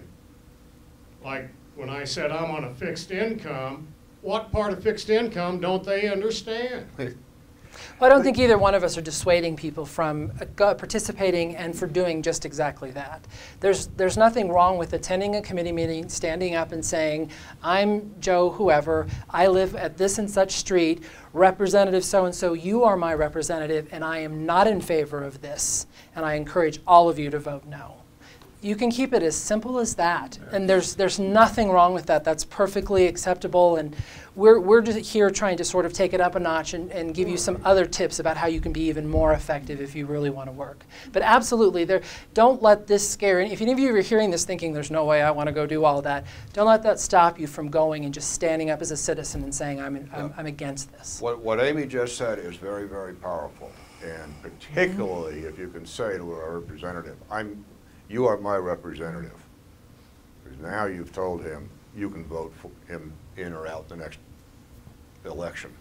Like when I said I'm on a fixed income, what part of fixed income don't they understand? Well, I don't think either one of us are dissuading people from uh, participating and for doing just exactly that. There's, there's nothing wrong with attending a committee meeting, standing up and saying, I'm Joe whoever, I live at this and such street, Representative so-and-so, you are my representative, and I am not in favor of this, and I encourage all of you to vote no. You can keep it as simple as that, and there's, there's nothing wrong with that. That's perfectly acceptable, and we're, we're just here trying to sort of take it up a notch and, and give you some other tips about how you can be even more effective if you really want to work. But absolutely, there, don't let this scare you. If any of you are hearing this thinking, there's no way I want to go do all that, don't let that stop you from going and just standing up as a citizen and saying, I'm, in, I'm, I'm against this. What, what Amy just said is very, very powerful. And particularly if you can say to a representative, I'm, you are my representative. Because now you've told him you can vote for him in or out the next election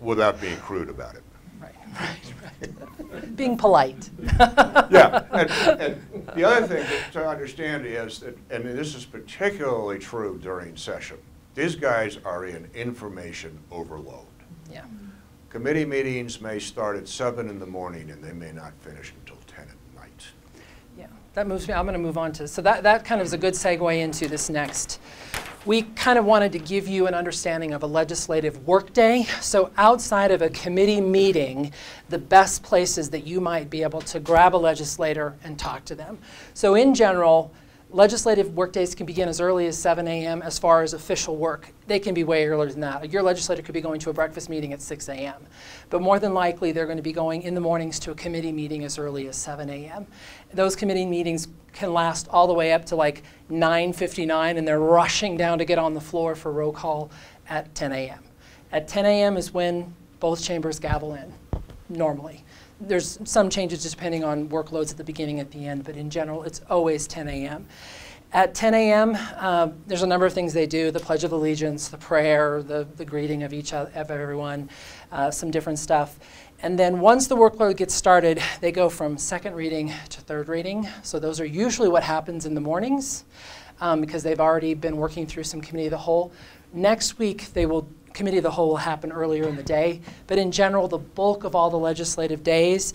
without being crude about it. Right, right, right. being polite. yeah, and, and, the other thing to understand is that, and this is particularly true during session, these guys are in information overload. Yeah. Committee meetings may start at 7 in the morning and they may not finish until 10 at that moves me. I'm going to move on to, so that, that kind of is a good segue into this next we kind of wanted to give you an understanding of a legislative workday. So outside of a committee meeting, the best places that you might be able to grab a legislator and talk to them. So in general, Legislative workdays can begin as early as 7 a.m. as far as official work. They can be way earlier than that. Your legislator could be going to a breakfast meeting at 6 a.m. But more than likely, they're going to be going in the mornings to a committee meeting as early as 7 a.m. Those committee meetings can last all the way up to like 9:59, and they're rushing down to get on the floor for roll call at 10 a.m. At 10 a.m. is when both chambers gavel in, normally. There's some changes just depending on workloads at the beginning, at the end, but in general, it's always 10 a.m. At 10 a.m., uh, there's a number of things they do: the Pledge of Allegiance, the prayer, the, the greeting of each of everyone, uh, some different stuff. And then once the workload gets started, they go from second reading to third reading. So those are usually what happens in the mornings um, because they've already been working through some committee of the whole. Next week, they will committee of the whole will happen earlier in the day, but in general, the bulk of all the legislative days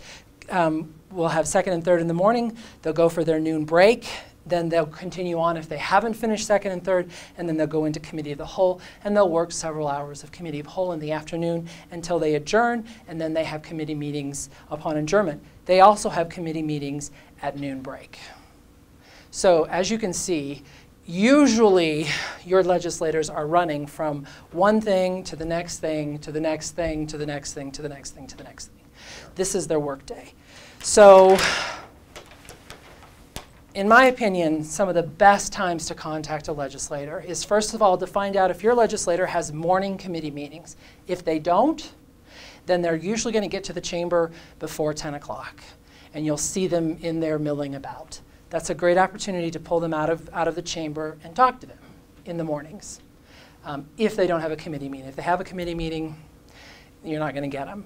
um, will have second and third in the morning. They'll go for their noon break. Then they'll continue on if they haven't finished second and third, and then they'll go into committee of the whole, and they'll work several hours of committee of whole in the afternoon until they adjourn, and then they have committee meetings upon adjournment. They also have committee meetings at noon break. So as you can see, usually your legislators are running from one thing to the next thing to the next thing to the next thing to the next thing to the next thing. This is their workday. So, in my opinion, some of the best times to contact a legislator is first of all to find out if your legislator has morning committee meetings. If they don't, then they're usually going to get to the chamber before 10 o'clock, and you'll see them in there milling about that's a great opportunity to pull them out of, out of the chamber and talk to them in the mornings um, if they don't have a committee meeting. If they have a committee meeting, you're not going to get them.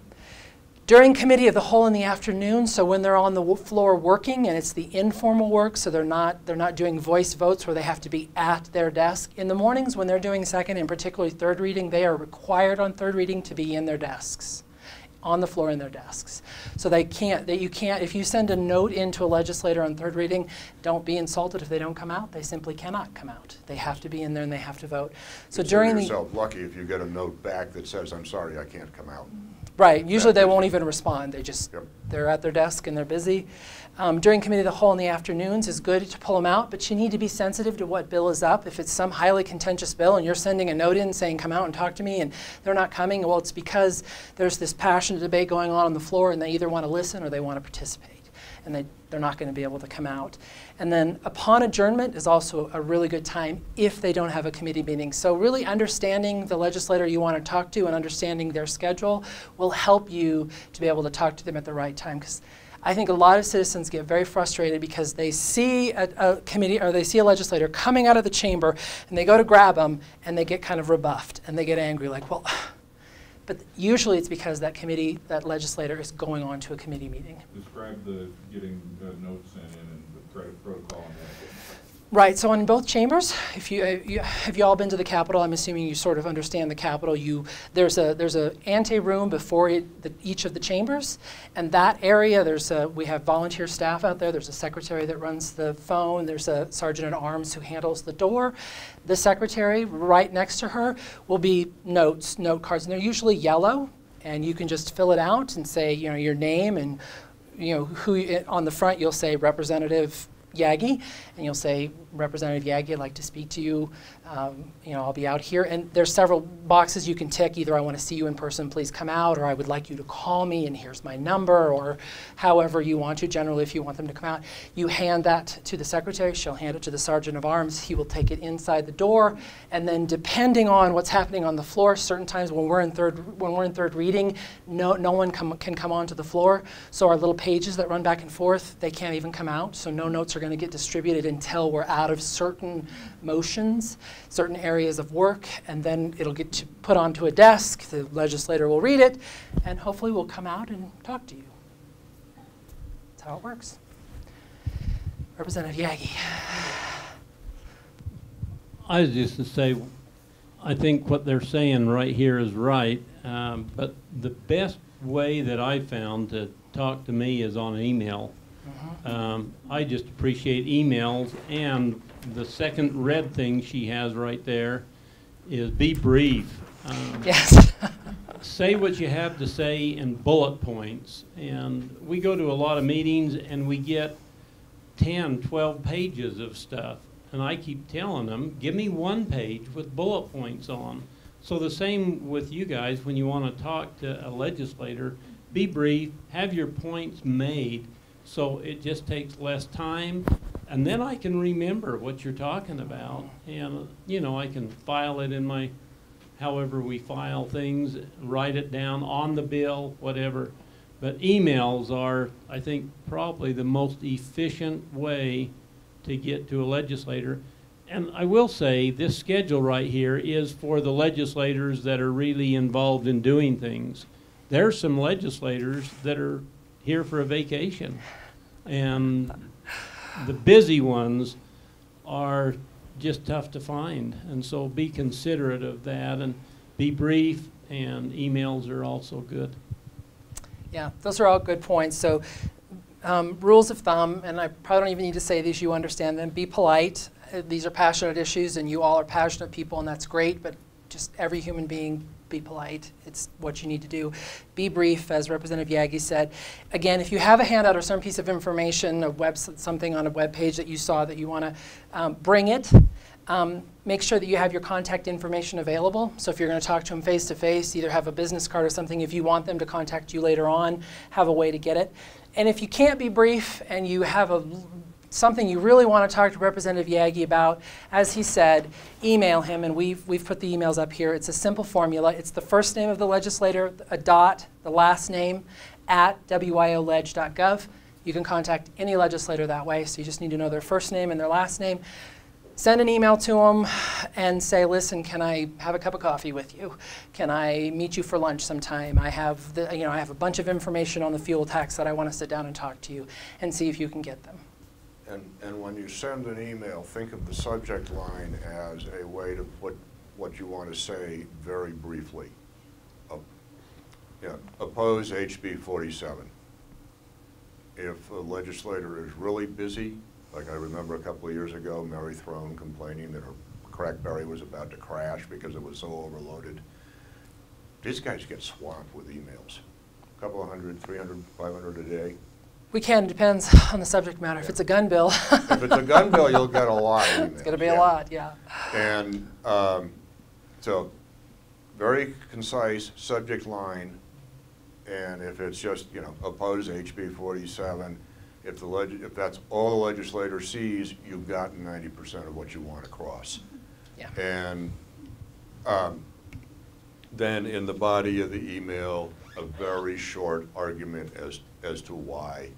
During committee of the whole in the afternoon, so when they're on the floor working and it's the informal work, so they're not they're not doing voice votes where they have to be at their desk. In the mornings when they're doing second and particularly third reading, they are required on third reading to be in their desks on the floor in their desks. So they can't, that you can't, if you send a note into a legislator on third reading, don't be insulted if they don't come out. They simply cannot come out. They have to be in there and they have to vote. So Consider during the. yourself lucky if you get a note back that says, I'm sorry, I can't come out. Right, usually they won't even respond. They just, Yep. they're at their desk and they're busy. Um, during committee of the whole in the afternoons is good to pull them out, but you need to be sensitive to what bill is up. If it's some highly contentious bill and you're sending a note in saying, come out and talk to me, and they're not coming, well, it's because there's this passionate debate going on on the floor and they either want to listen or they want to participate. And they, they're not going to be able to come out. And then upon adjournment is also a really good time if they don't have a committee meeting. So really understanding the legislator you want to talk to and understanding their schedule will help you to be able to talk to them at the right time. Because I think a lot of citizens get very frustrated because they see a, a committee or they see a legislator coming out of the chamber and they go to grab them and they get kind of rebuffed and they get angry like, well, but usually it's because that committee, that legislator is going on to a committee meeting. Describe the getting uh, notes in and the pro- protocol that. Right, so in both chambers, if you, uh, you, have you all been to the Capitol? I'm assuming you sort of understand the Capitol. You, there's a, there's a ante room before it, the, each of the chambers, and that area, there's a, we have volunteer staff out there. There's a secretary that runs the phone. There's a sergeant at arms who handles the door. The secretary, right next to her, will be notes, note cards, and they're usually yellow, and you can just fill it out and say, you know, your name and, you know, who, on the front you'll say Representative Jaggi, and you'll say, Representative Jaggi, I'd like to speak to you. Um, you know, I'll be out here. And there's several boxes you can tick. Either I want to see you in person, please come out, or I would like you to call me, and here's my number, or however you want to. Generally, if you want them to come out, you hand that to the secretary. She'll hand it to the sergeant of arms. He will take it inside the door, and then depending on what's happening on the floor, certain times when we're in third when we're in third reading, no no one come, can come onto the floor. So our little pages that run back and forth, they can't even come out. So no notes are going to get distributed until we're out of certain motions, certain areas of work, and then it'll get to put onto a desk. The legislator will read it, and hopefully will come out and talk to you. That's how it works. Representative Jaggi. I was just to say, I think what they're saying right here is right, um, but the best way that I found to talk to me is on email. Um, I just appreciate emails, and the second red thing she has right there is be brief. Um, Yes. say what you have to say in bullet points. And we go to a lot of meetings and we get 10, 12 pages of stuff. And I keep telling them, give me one page with bullet points on. So the same with you guys, when you want to talk to a legislator, be brief, have your points made, so it just takes less time. And then I can remember what you're talking about. And, you know, I can file it in my, however we file things, write it down on the bill, whatever. But emails are, I think, probably the most efficient way to get to a legislator. And I will say, this schedule right here is for the legislators that are really involved in doing things. There are some legislators that are here for a vacation. And the busy ones are just tough to find. And so be considerate of that and be brief, and emails are also good. Yeah, those are all good points. So, um, rules of thumb, and I probably don't even need to say these, you understand them. Be polite. Uh, These are passionate issues, and you all are passionate people, and that's great, but just every human being, be polite. It's what you need to do. Be brief, as Representative Jaggi said. Again, if you have a handout or some piece of information, a web, something on a web page that you saw that you want to um, bring it. Um, make sure that you have your contact information available. So if you're going to talk to them face to face, either have a business card or something. If you want them to contact you later on, have a way to get it. And if you can't be brief and you have a something you really want to talk to Representative Jaggi about, as he said, email him, and we've, we've put the emails up here. It's a simple formula. It's the first name of the legislator, a dot, the last name, at wyoleg.gov. You can contact any legislator that way, so you just need to know their first name and their last name. Send an email to them and say, listen, can I have a cup of coffee with you? Can I meet you for lunch sometime? I have, the, you know, I have a bunch of information on the fuel tax that I want to sit down and talk to you and see if you can get them. And, and when you send an email, think of the subject line as a way to put what you want to say very briefly. Yeah, oppose HB 47. If a legislator is really busy, like I remember a couple of years ago, Mary Throne complaining that her crackberry was about to crash because it was so overloaded. These guys get swamped with emails. A Couple of hundred, 300, 500 a day. We can, it depends on the subject matter. If it's a gun bill. If it's a gun bill, you'll get a lot. It's going to be yeah. a lot, yeah. And um, so, very concise subject line, and if it's just, you know, oppose HB 47, if the leg, if that's all the legislator sees, you've gotten 90% of what you want across. Yeah. And um, then in the body of the email, a very short argument as, as to why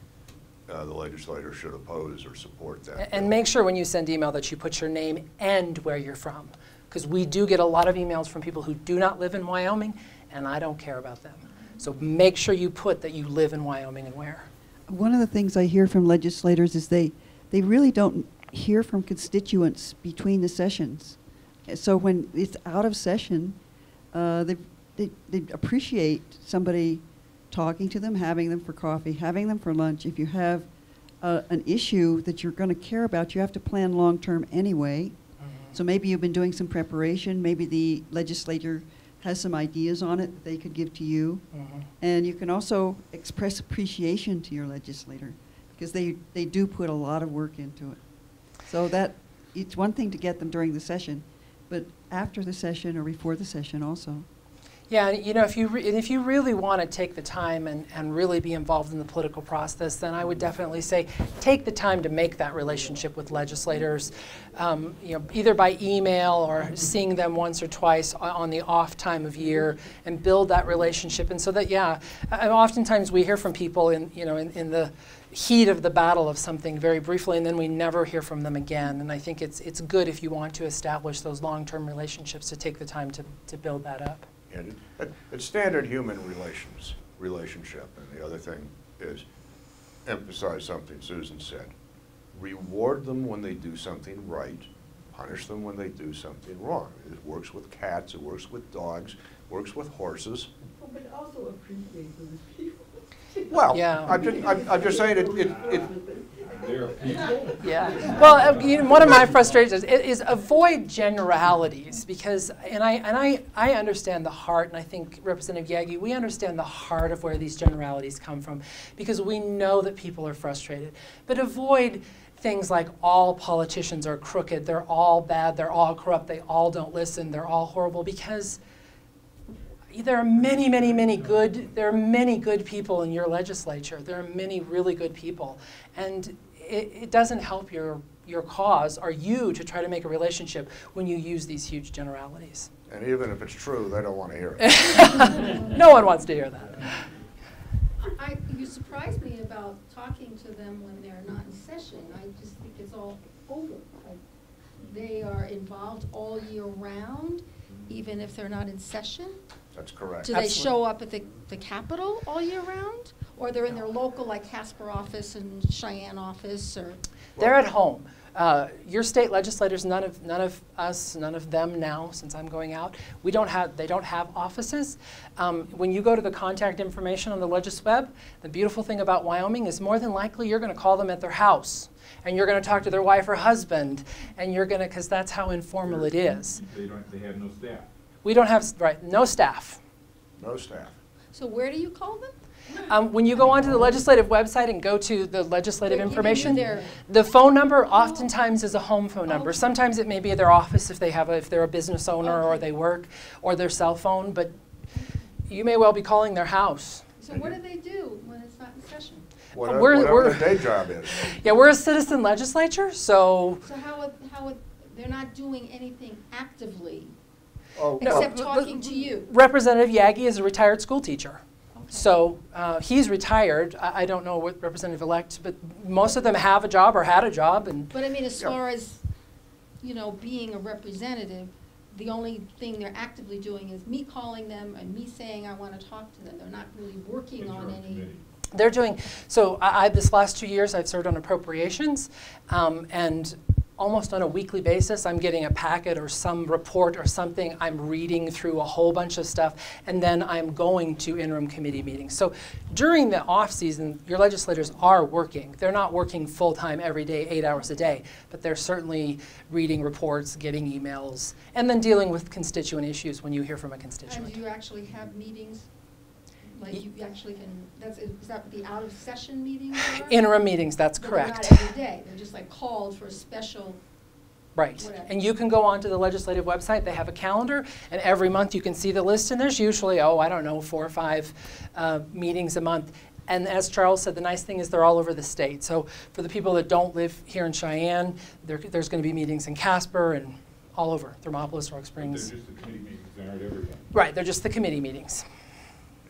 uh, the legislator should oppose or support that. A- And bill. make sure when you send email that you put your name and where you're from. Because we do get a lot of emails from people who do not live in Wyoming, and I don't care about them. So make sure you put that you live in Wyoming and where. One of the things I hear from legislators is they, they really don't hear from constituents between the sessions. So when it's out of session, uh, they, they, they appreciate somebody talking to them, having them for coffee, having them for lunch. If you have uh, an issue that you're going to care about, you have to plan long-term anyway. So maybe you've been doing some preparation, maybe the legislator has some ideas on it that they could give to you. Mhm. And you can also express appreciation to your legislator because they, they do put a lot of work into it. So that, it's one thing to get them during the session, but after the session or before the session also. Yeah, you know, if you, re- and if you really want to take the time and, and really be involved in the political process, then I would mm-hmm. definitely say take the time to make that relationship with legislators, um, you know, either by email or mm-hmm. seeing them once or twice on the off time of year, mm-hmm. and build that relationship. And so that, yeah, oftentimes we hear from people in, you know, in, in the heat of the battle of something very briefly, and then we never hear from them again. And I think it's it's good if you want to establish those long-term relationships to take the time to, to build that up. And it- it- it's standard human relations, relationship. And the other thing is emphasize something Susan said. Reward them when they do something right, punish them when they do something wrong. It works with cats, it works with dogs, works with horses. But also appreciate those people. Well, Yeah. I'm just, I'm, I'm just saying it, it, it, There are people, Yeah. Well, uh, you know, one of my frustrations is, is avoid generalities because, and I and I I understand the heart, and I think Representative Jaggi, we understand the heart of where these generalities come from, because we know that people are frustrated. But avoid things like all politicians are crooked, they're all bad, they're all corrupt, they all don't listen, they're all horrible, because there are many, many, many good, there are many good people in your legislature. There are many really good people. And it, it doesn't help your, your cause or you to try to make a relationship when you use these huge generalities. And even if it's true, they don't want to hear it. no one wants to hear that. I, you surprised me about talking to them when they're not in session. I just think it's all over. Like, They are involved all year round, even if they're not in session? That's correct. Do they show up at the, the Capitol all year round? Or they're in their local, like Casper office and Cheyenne office, or? They're at home. Uh, your state legislators, none of, none of us, none of them now, since I'm going out, we don't have, they don't have offices. Um, when you go to the contact information on the Legis web, the beautiful thing about Wyoming is more than likely you're going to call them at their house. And you're going to talk to their wife or husband. And you're going to, because that's how informal it is. They don't, they have no staff. We don't have, right, no staff. No staff. So where do you call them? Um, when you go onto the legislative website and go to the legislative They're giving you information, the phone number oftentimes is a home phone number. Okay. Sometimes it may be their office if they have a, if they're a business owner or they work, or their cell phone. But you may well be calling their house. So what do they do when it's not in session? Whatever, We're- whatever we're- their day job is. Yeah, we're a citizen legislature, so So how, would- how, would- they're not doing anything actively, Oh, except but- talking to you? Representative Jaggi is a retired school teacher. So uh, he's retired. I, I don't know what representative-elect, but most of them have a job or had a job, and But I mean, as Yeah. far as, you know, being a representative, the only thing they're actively doing is me calling them and me saying I want to talk to them. They're not really working on any. committee. They're doing, so I, I, this last two years, I've served on appropriations, um, and almost on a weekly basis, I'm getting a packet or some report or something. I'm reading through a whole bunch of stuff, and then I'm going to interim committee meetings. So during the off season, your legislators are working. They're not working full time every day, eight hours a day, but they're certainly reading reports, getting emails, and then dealing with constituent issues when you hear from a constituent. And do you actually have meetings? Like you actually can, that's, is that the out-of-session meetings are? Interim meetings, that's But they're correct. not every day, they're just like called for a special, Right. whatever. And you can go onto the legislative website, they have a calendar, and every month you can see the list, and there's usually, oh, I don't know, four or five uh, meetings a month. And as Charles said, the nice thing is they're all over the state. So for the people that don't live here in Cheyenne, there, there's going to be meetings in Casper and all over, Thermopolis, Rock But Springs. They're just the committee meetings, they aren't everything. Right, they're just the committee meetings.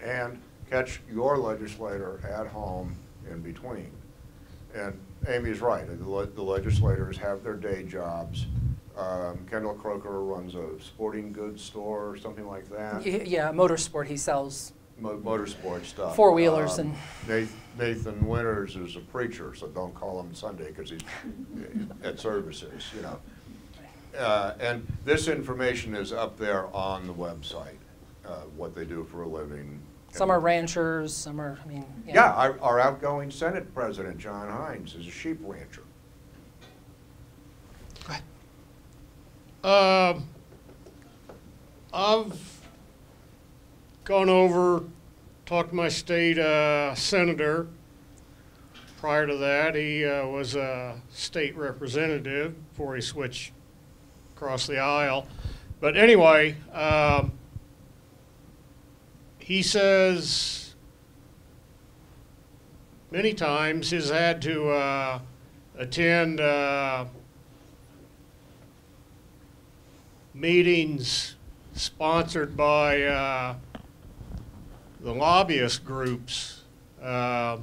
And catch your legislator at home in between. And Amy's right, the le- the legislators have their day jobs. Um, Kendell Kroeker runs a sporting goods store or something like that, Y- Yeah, motorsport, he sells mo- motorsport stuff. Four-wheelers Um, and- Nathan Winters is a preacher, so don't call him Sunday because he's at services, you know. Uh, And this information is up there on the website, uh, what they do for a living. Some are ranchers, some are, I mean, yeah. Yeah, our, our outgoing Senate President, John Hines, is a sheep rancher. Go ahead. Um, I've gone over, talked to my state uh, senator. Prior to that, he uh, was a state representative before he switched across the aisle. But anyway, um, he says many times he's had to uh, attend. Uh, meetings sponsored by uh, the lobbyist groups. Uh,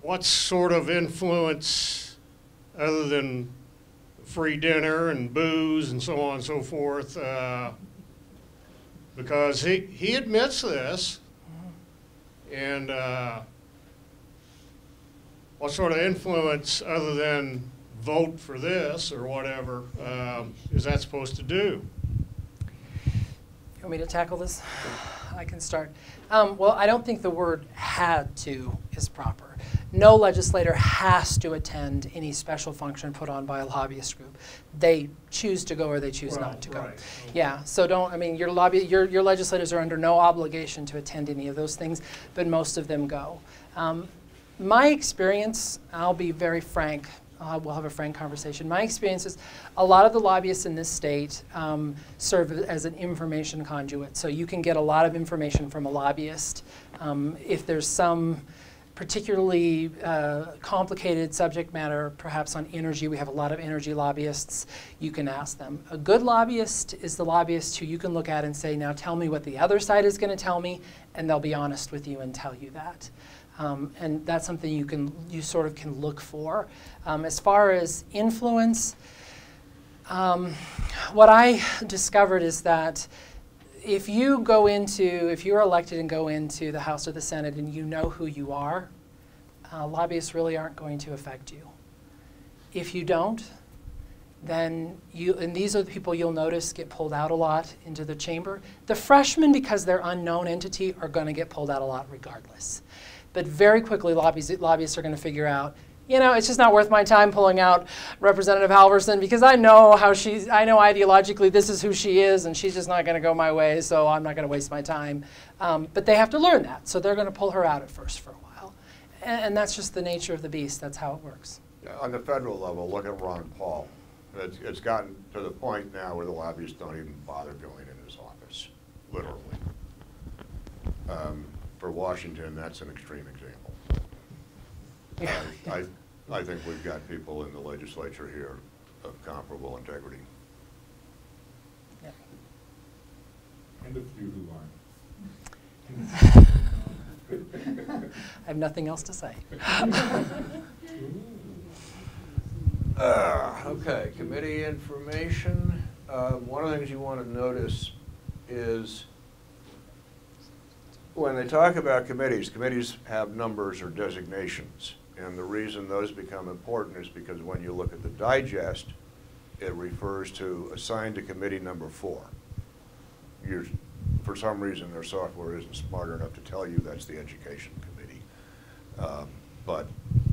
what sort of influence, other than free dinner and booze and so on and so forth? Because he, he admits this, and uh, what sort of influence other than vote for this or whatever um, is that supposed to do? You want me to tackle this? I can start. Um, well, I don't think the word had to is proper. No legislator has to attend any special function put on by a lobbyist group. They choose to go or they choose Well, not to go. right. Yeah, so don't, I mean, your lobby, your, your legislators are under no obligation to attend any of those things, but most of them go. Um, My experience, I'll be very frank, uh, we'll have a frank conversation. My experience is a lot of the lobbyists in this state um, serve as an information conduit. So you can get a lot of information from a lobbyist. Um, if there's some particularly uh, complicated subject matter, perhaps on energy, we have a lot of energy lobbyists, you can ask them. A good lobbyist is the lobbyist who you can look at and say, now tell me what the other side is going to tell me, and they'll be honest with you and tell you that. Um, and that's something you can you sort of can look for. Um, as far as influence, um, what I discovered is that if you go into if you're elected and go into the House or the Senate and you know who you are, uh, lobbyists really aren't going to affect you. If you don't, then you and these are the people you'll notice get pulled out a lot into the chamber. The freshmen, because they're unknown entity, are going to get pulled out a lot regardless. But very quickly, lobbyists, lobbyists are going to figure out, you know, it's just not worth my time pulling out Representative Halverson because I know how she's, I know ideologically this is who she is and she's just not going to go my way, so I'm not going to waste my time. Um, but they have to learn that, so they're going to pull her out at first for a while. And, and that's just the nature of the beast, that's how it works. On the federal level, look at Ron Paul. It's, it's gotten to the point now where the lobbyists don't even bother going in his office, literally. Um, For Washington, that's an extreme example. I, I, I think we've got people in the legislature here of comparable integrity. Yep. And a few who aren't. I have nothing else to say. Uh, Okay, committee information. Uh, One of the things you want to notice is when they talk about committees, committees have numbers or designations. And the reason those become important is because when you look at the digest, it refers to assigned to committee number four. You're, for some reason, their software isn't smart enough to tell you that's the education committee. Um, But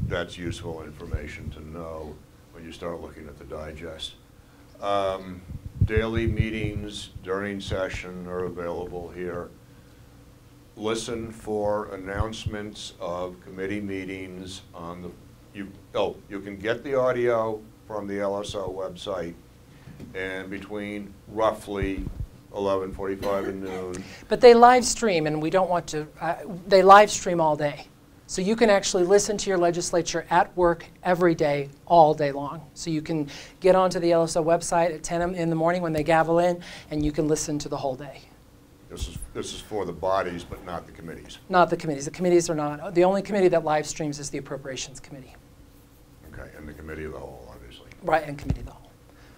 that's useful information to know when you start looking at the digest. Um, Daily meetings during session are available here. Listen for announcements of committee meetings on the, you, oh, you can get the audio from the LSO website, and between roughly 11:45 and noon, But they live stream, and we don't want to, uh, they live stream all day. So you can actually listen to your legislature at work every day, all day long. So you can get onto the LSO website at 10 in the morning when they gavel in, and you can listen to the whole day. This is, this is for the bodies, but not the committees. Not the committees. The committees are not. The only committee that live streams is the Appropriations Committee. Okay, and the committee of the whole, obviously. Right, and Committee of the Whole.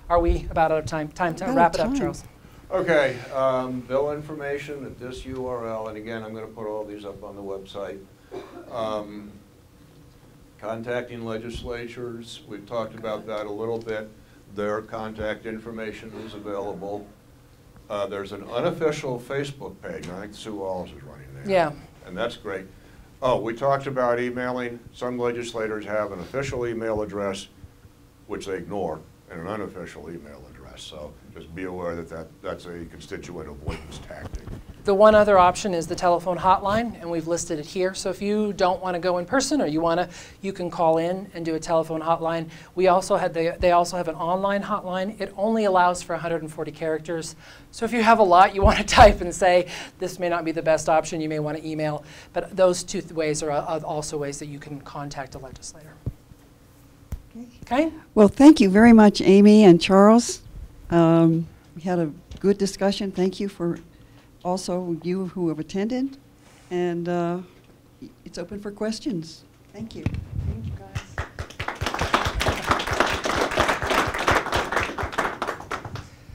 Are we about out of time? Time to wrap it of up, time. Charles. Okay, um, bill information at this URL, and again, I'm gonna put all these up on the website. Um, Contacting legislatures, we've talked about that a little bit. Their contact information is available. Uh, there's an unofficial Facebook page, I think Sue Wallis is running that. Yeah. And that's great. Oh, we talked about emailing. Some legislators have an official email address, which they ignore, and an unofficial email address. So just be aware that, that that's a constituent avoidance tactic. The one other option is the telephone hotline, and we've listed it here. So if you don't want to go in person or you want to, you can call in and do a telephone hotline. We also had the, they also have an online hotline. It only allows for 140 characters. So if you have a lot you want to type and say, this may not be the best option, you may want to email. But those two th- ways are also ways that you can contact a legislator. Okay? Well, thank you very much, Amy and Charles. Um, We had a good discussion. Thank you for also you who have attended. And uh, it's open for questions. Thank you.